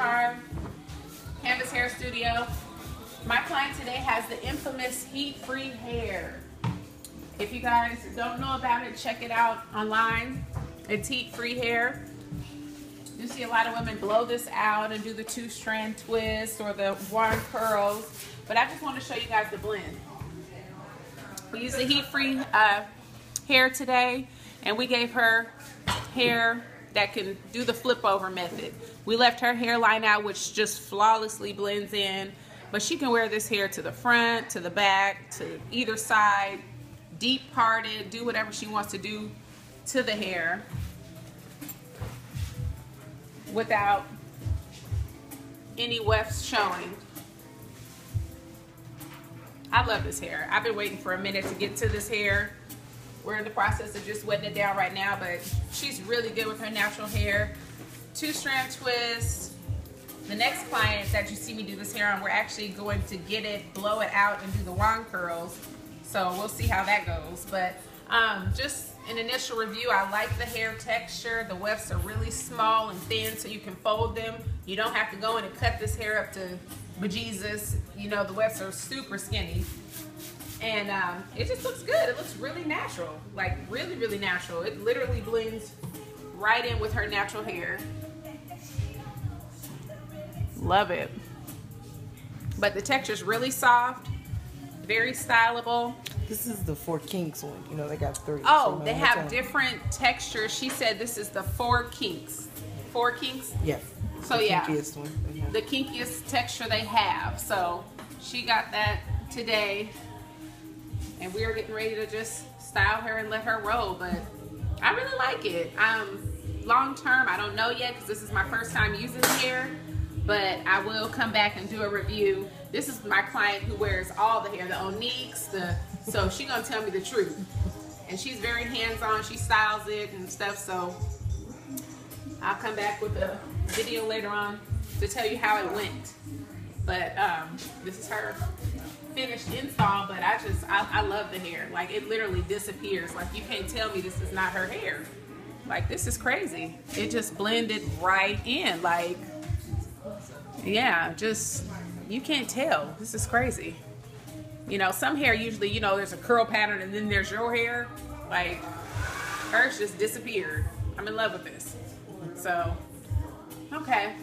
Shar, Canvas Hair Studio. My client today has the infamous heat-free hair. If you guys don't know about it, check it out online. It's heat-free hair. You see a lot of women blow this out and do the two-strand twist or the wand curls, but I just want to show you guys the blend. We use the heat-free uh, hair today, and we gave her hair that can do the flip over method. We left her hairline out, which just flawlessly blends in, but she can wear this hair to the front, to the back, to either side, deep parted, do whatever she wants to do to the hair without any wefts showing. I love this hair. I've been waiting for a minute to get to this hair. We're in the process of just wetting it down right now, but she's really good with her natural hair. Two strand twist. The next client that you see me do this hair on, we're actually going to get it, blow it out, and do the wand curls. So we'll see how that goes. But um, just an initial review, I like the hair texture. The wefts are really small and thin, so you can fold them. You don't have to go in and cut this hair up to bejesus. You know, the wefts are super skinny. And um, it just looks good. It looks really natural, like really, really natural. It literally blends right in with her natural hair. Love it. But the texture is really soft, very stylable. This is the Four Kinks one. You know, they got three. Oh, so they have different textures. She said this is the Four Kinks. Four Kinks? Yes. So the yeah, kinkiest one. the kinkiest texture they have. So she got that today and we are getting ready to just style her and let her roll. But I really like it. Um, long term, I don't know yet because this is my first time using hair, but I will come back and do a review. This is my client who wears all the hair, the Onycs, the so she gonna tell me the truth. And she's very hands-on. She styles it and stuff. So I'll come back with a video later on to tell you how it went. But um, this is her finished install, but I just, I, I love the hair. Like it literally disappears. Like you can't tell me this is not her hair. Like this is crazy. It just blended right in. Like, yeah, just, you can't tell. This is crazy. You know, some hair usually, you know, there's a curl pattern and then there's your hair. Like, hers just disappeared. I'm in love with this. So, okay.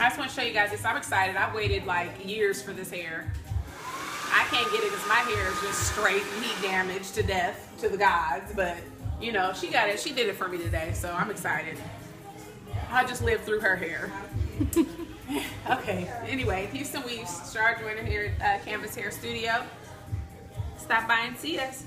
I just want to show you guys this. I'm excited. I've waited like years for this hair. I can't get it because my hair is just straight heat damaged to death to the gods. But you know, she got it. She did it for me today, so I'm excited. I just lived through her hair. okay. Anyway, Houston Weaves, Shar Joyner here at uh, Canvas Hair Studio. Stop by and see us.